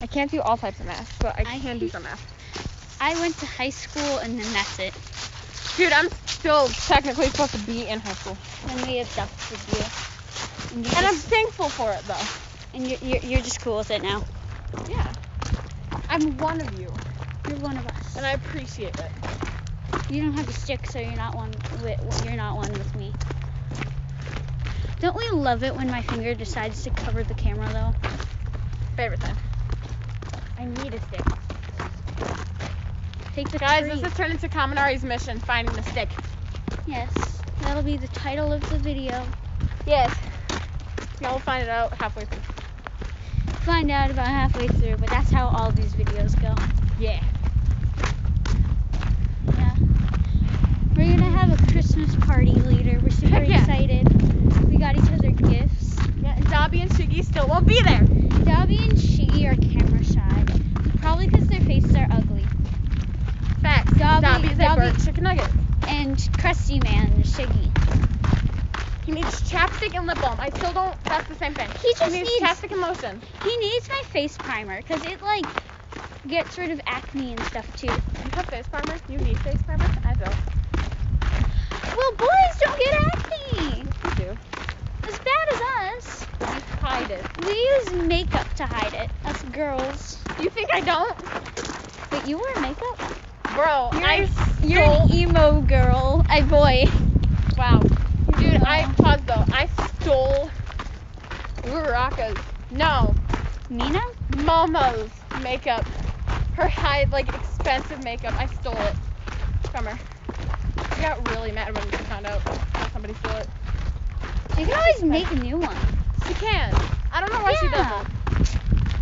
I can't do all types of math, but I I can do some math. I went to high school and then that's it. Dude, I'm still technically supposed to be in high school. And we abducted you. And, you And I'm thankful for it, though. and you're, you're, you're just cool with it now. Yeah. I'm one of you, You're one of us. and I appreciate it. You don't have a stick, so you're not one. With, you're not one with me. Don't we love it when my finger decides to cover the camera, though? Favorite thing. Need a stick. Take the Guys, tree. this has turned into Kaminari's mission, finding the stick. Yes, that'll be the title of the video. Yes. Y'all will find it out halfway through. Find out about halfway through, but that's how all these videos go. Yeah. Yeah. We're gonna have a Christmas party later. We're super yeah. excited. We got each other gifts. Yeah, and Dabi and Shiggy still won't be there. Dabi and Shiggy are camera shy. Probably because their faces are ugly. Facts. Dabi- Dabi- burnt chicken nugget. And Krusty Man, Shiggy. He needs chapstick and lip balm. I still don't. That's the same thing. He just needs needs- chapstick and lotion. He needs my face primer because it like gets rid of acne and stuff too. You have face primer? You need face primer? I don't. Well, boys don't get acne You do. as bad as us. You hide it. We use makeup to hide it. Us girls. You think I don't? But you wear makeup. Bro, You're, I you're an emo girl. I boy. Wow. Dude, I Aw. pause though. I stole Uraraka's. No, Mina? Momo's makeup. Her high, like expensive makeup. I stole it from her. I got really mad when she found out that somebody stole it. She can always make a new one. She can. I don't know why she Yeah. doesn't.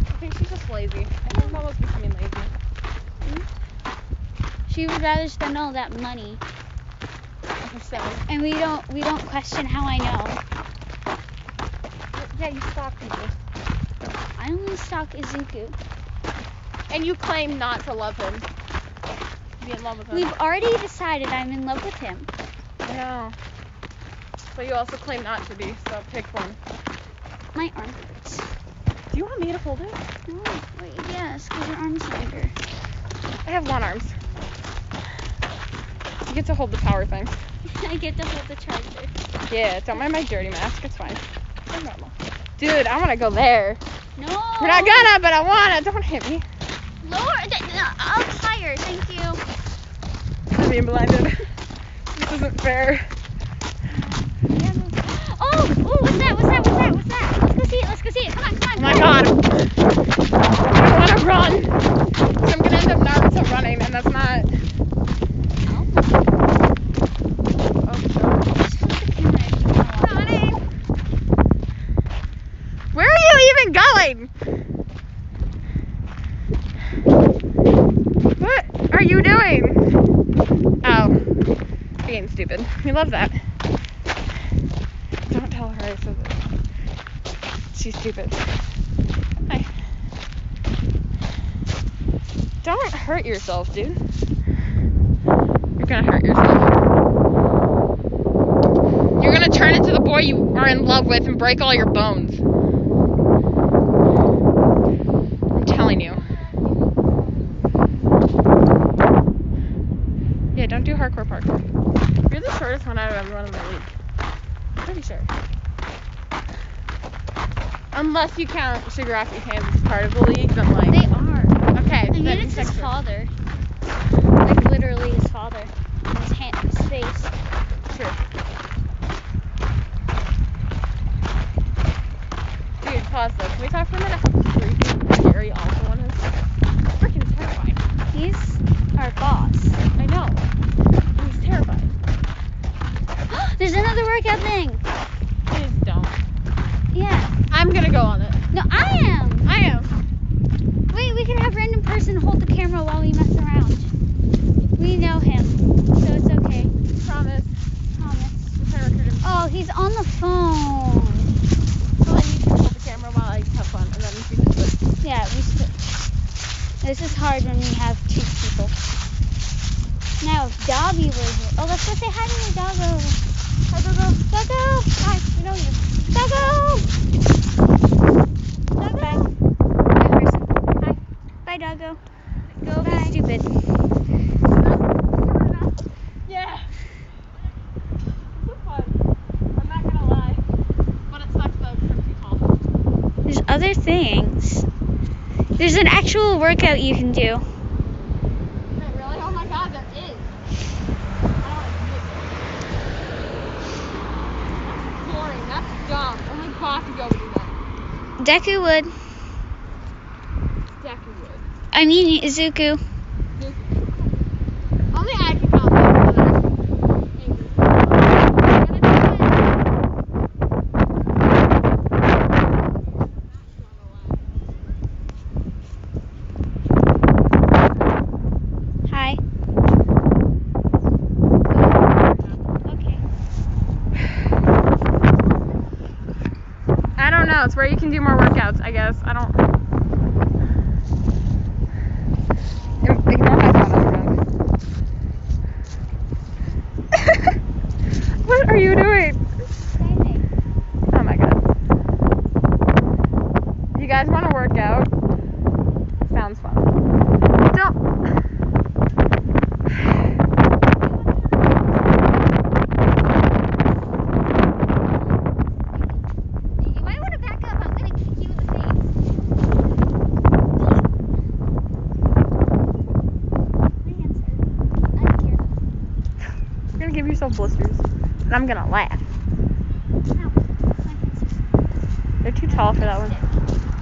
I think she's just lazy. I think Momo's becoming lazy. Hmm? She would rather spend all that money, and we don't we don't question how I know. Yeah, you stalk people. I only stalk Izuku. And you claim not to love him. Be in love with him. We've already decided I'm in love with him. I know. But you also claim not to be, so pick one. My arm. Do you want me to hold it? No, wait, yes, because your arm's longer. I have one arms. You get to hold the power thing. I get to hold the charger. Yeah, don't mind my dirty mask. It's fine. It's normal. Dude, I want to go there. No. We're not gonna, but I wanna. Don't hit me. Lower. th- th- Up higher. Thank you. I'm being blinded. this isn't fair. Oh, oh, what's that? What's that? What's that? What's that? Let's go see it. Let's go see it. Come on, my god. I want to run. So I'm gonna end up Naruto running, and that's not. Where are you even going? What are you doing? Oh, being stupid. We love that. Don't tell her so that she's stupid. Hi. Don't hurt yourself, dude. You're gonna hurt yourself. You're gonna turn into the boy you are in love with and break all your bones. I'm telling you. Yeah, don't do hardcore parkour. You're the shortest one out of everyone in the league. Pretty sure. Unless you count Shigaraki hands as part of the league, then like. They are. okay. I mean, it's his father. Like literally his father. And his hand, his face. Sure. Dude, pause though. Can we talk for a minute how creepy Gary also one is? Freaking terrifying. He's our boss. I know. He's terrifying. There's another workout thing. Please don't. Yeah. I'm gonna go on it. No, I am. I am. Wait, we can have random person hold the camera while we mess around. We know him, so it's okay. Promise. Promise. I'm trying to record him. Oh, he's on the phone. So then you can hold the camera while I have fun, and then we can. Yeah, we should. This is hard when we have two people. Now, if Dabi were here. Oh, let's go say hi to the doggo. Hi, Dogo. Doggo! Hi. We know you. Doggo! Doggo! Hi, person. Hi. Bye, go. Go be stupid. Yeah. So fun. I'm not gonna lie. But it sucks though because I'm too tall. There's other things. There's an actual workout you can do. Really? Oh my god, there is. I don't want to That's boring. That's dumb. Only Bakugo would do that. Deku would. Deku would. I mean, Izuku. Only I can count that. Hi. Okay. It's where you can do more workouts, I guess. I don't. Ignore my phone on the ground. what are you doing? Oh my god. You guys want to work out? Sounds fun. Don't. You might want to back up. I'm gonna kick you in the face. My hands hurt. I'm careful. You're gonna give yourself blisters. And laugh. Ow. My hands hurt. You're too tall for that one.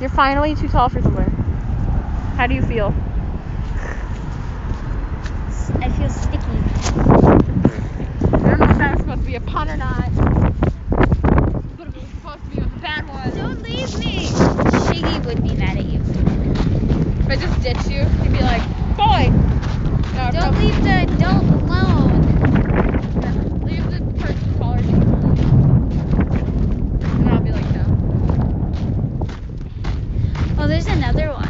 You're finally too tall for somewhere. How do you feel? I feel sticky. I don't know if that was supposed to be a pun or not. But it was supposed to be with the bad one. Don't leave me. Shiggy would be mad at you. If I just ditch you, he'd be like, boy! No, Don't probably- leave the adult alone. Yeah, Leave the person taller than you alone. And I'll be like, no. Oh, there's another one.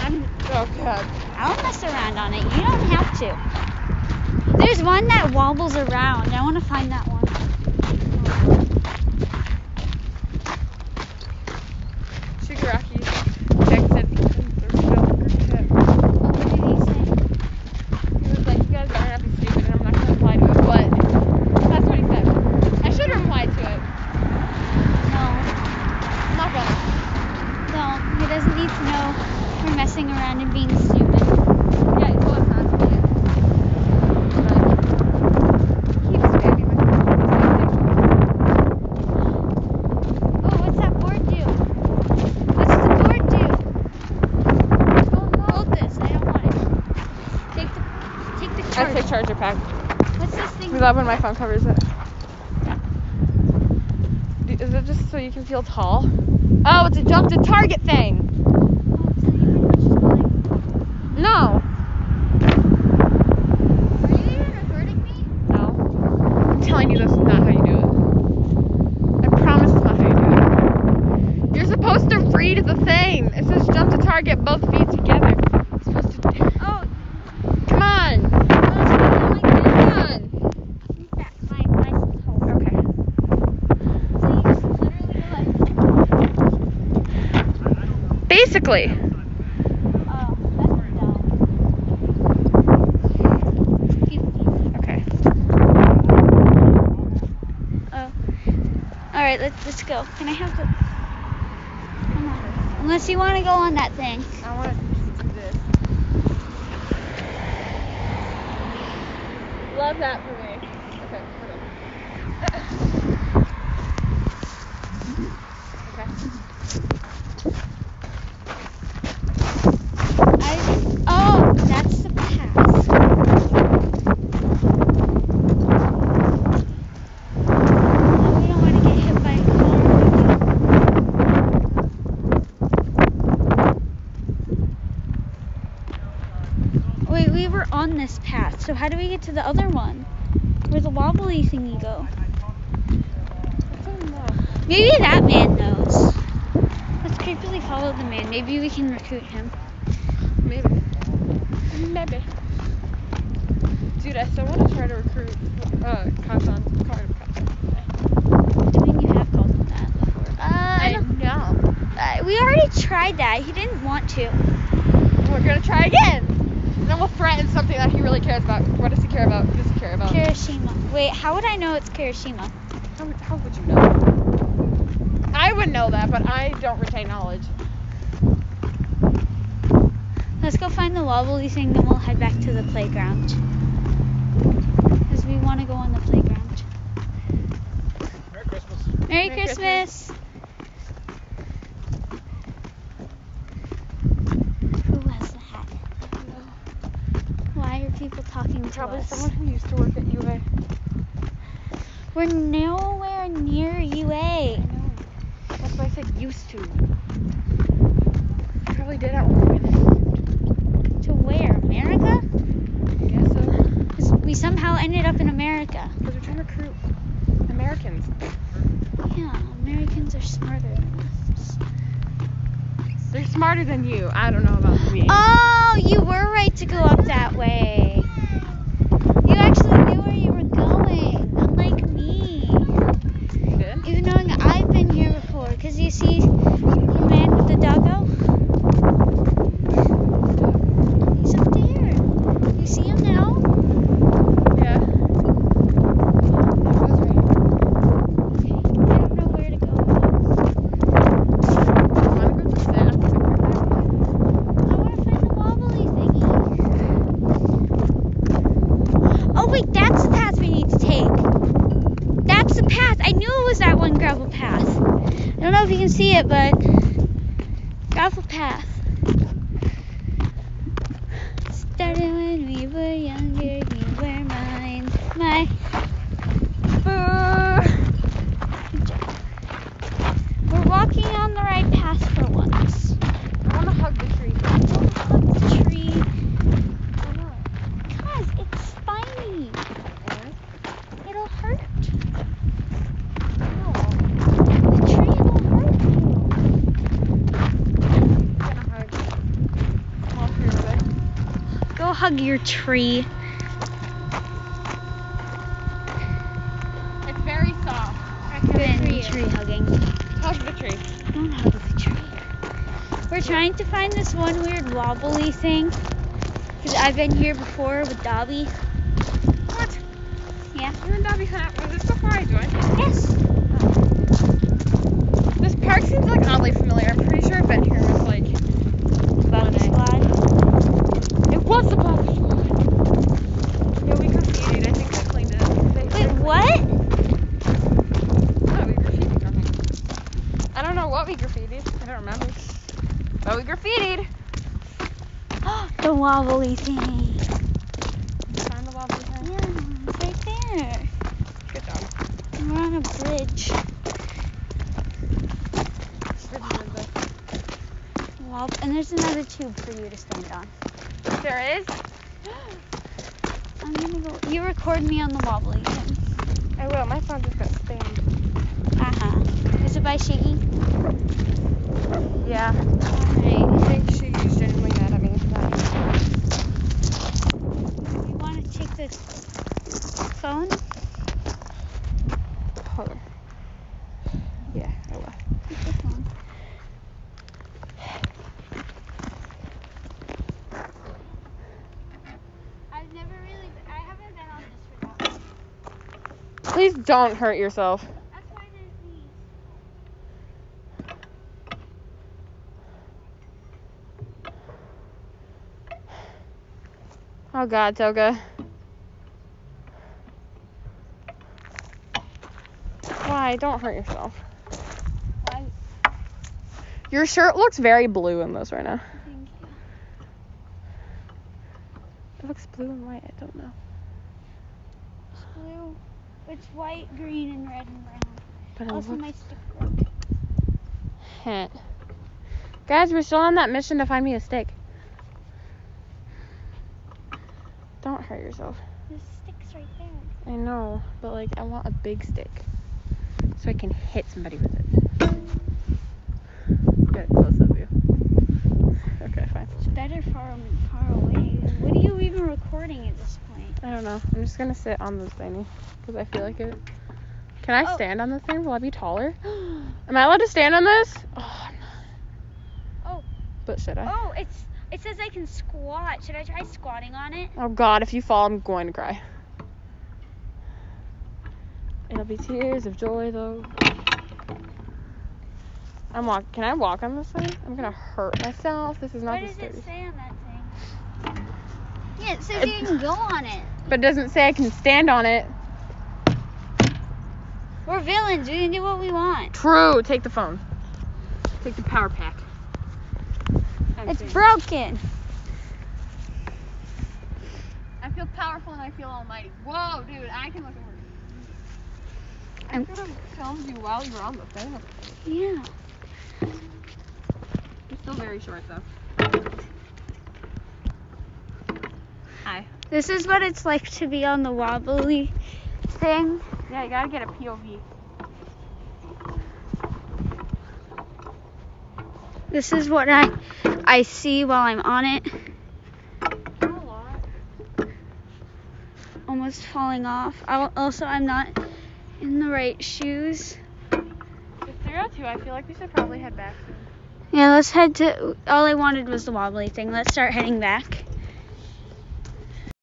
I'm, oh god. I'll mess around on it. You don't have to. There's one that wobbles around. I want to find that one. Shigaraki texted the group chat. What did he say? He was like, you guys better not be stupid, and I'm not gonna reply to it, but that's what he said. I should reply to it. No, not gonna. no. He doesn't need to know we're messing around and being stupid. Yeah, he told us not to be it. But he keeps spamming me. Oh, what's that board do? What's the board do? Hold this. I don't want it. Take the take the I charge. say charger pack. What's love when my phone covers it. Is it just so you can feel tall? Oh, it's a jump to target thing. Oh, so you can just like- No. Are you even recording me? No. I'm telling you, this is not how you do it. I promise it's not how you do it. You're supposed to read the thing. It says jump to target both feet together. It's supposed to. Oh, Come on. oh, like Come on. that. My license holder. Okay. So you just literally go like, Basically. oh, that's dumb. Okay. Oh. All right, let's let's go. Can I have the? Come on. Unless you want to go on that thing. I want to do this. Love that for me. Okay. Okay. I. Oh, that's the pass. We don't want to get hit by a car. Wait, we were on this path, so how do we get to the other one? Where the wobbly thingy go? I don't know. Maybe that man knows. Let's creepily follow the man. Maybe we can recruit him. Maybe. Maybe. Dude, I still want to try to recruit uh, Kacchan. I mean, you have called him that before. Uh, I I don't, know. uh, we already tried that. He didn't want to. We're gonna try again. And then we'll threaten something that he really cares about. What does he care about? What does he care about? Kirishima. Wait, how would I know it's Kirishima? How, would- how would you know? I would know that, but I don't retain knowledge. Let's go find the wobbly thing, then we'll head back to the playground. Because we want to go on the playground. Merry Christmas. Merry, Merry Christmas. Who has the hat? Why are to Probably us? someone who used to work at UA. We're nowhere near UA. know. That's why I said used to. Probably did at one point. To where? America? I guess so. we somehow ended up in America. Because we're trying to recruit Americans. Yeah, Americans are smarter than us. They're smarter than you. I don't know about me. Oh, you were right to go up that way. You actually knew where you were going, unlike me. You did? Even knowing I've been here before, because you see the man with the doggo? He's up there. You see him now? Yeah. That was right. Okay, I don't know where to go. Wanna go to the staff? I want to find the wobbly thingy. Oh wait, that's the path we need to take. That's the path. I knew it was that one gravel path. I don't know if you can see it, but gravel path. Started when we were younger, you were mine. My. Boo! We're walking on the right path for once. I wanna hug the tree. Don't hug the tree, Why not? cause it's spiny. It'll hurt. No. The tree will hurt you. I'm gonna hug. Come on, tree over there. Go hug your tree. It's very soft. Been tree hugging. Hug the tree. Don't hug the tree. We're trying to find this one weird wobbly thing. Because I've been here before with Dabi. What? Yeah. You and Dabi hung out. Was this before I joined? Yes. This park seems like oddly familiar. I'm pretty sure I've been here with like. Bobby Squad. It was the Bobby Squad. Yeah, we graffitied. I think they cleaned it. They, Wait, they- what? No, we graffitied something. I don't know what we graffitied. I don't remember. But we graffitied. the wobbly thing. Find the wobbly thing. Yeah, right there. Good job. We're on a bridge. Wob- and there's another tube for you to stand on. There is. I'm gonna go. You record me on the wobbly thing. I will. My phone just got spammed. Uh huh. Is it by Shiggy? Yeah. Alright. I think she's genuinely You want to take the phone? Hold on. Yeah, I will. Take the phone. I've never really. I haven't been on this for that long. Please don't hurt yourself. That's why there's these. Oh God, Toga. Why? Don't hurt yourself. Why? Your shirt looks very blue in this right now. Thank you. It looks blue and white. I don't know. It's blue. It's white, green, and red and brown. But Also, looks my stick broke. Guys, we're still on that mission to find me a stick. Don't hurt yourself. The stick's right there. I know, but like I want a big stick so I can hit somebody with it. Get a close up view. Okay, fine. It's better far, far away. What are you even recording at this point? I don't know. I'm just gonna sit on this thingy because I feel like it. Can I Oh. stand on this thing? Will I be taller? Am I allowed to stand on this? Oh, I'm not. Oh. But should I? Oh, it's. It says I can squat. Should I try squatting on it? Oh God, if you fall, I'm going to cry. It'll be tears of joy though. I'm walk. Can I walk on this thing? I'm gonna hurt myself. This is not What the does sturdy. it say on that thing? Yeah, it says you can go on it. But it doesn't say I can stand on it. We're villains. We can do what we want. True. Take the phone. Take the power pack. It's broken. I feel powerful and I feel almighty. Whoa, dude, I can look over. I I'm- could have filmed you while you were on the thing. Yeah. You're still very short though. Hi. This is what it's like to be on the wobbly thing. Yeah, you gotta get a POV. This is what I I see while I'm on it. Not a lot. Almost falling off. I, also, I'm not in the right shoes. It's 302. I feel like we should probably head back soon. Yeah, let's head to. All I wanted was the wobbly thing. Let's start heading back.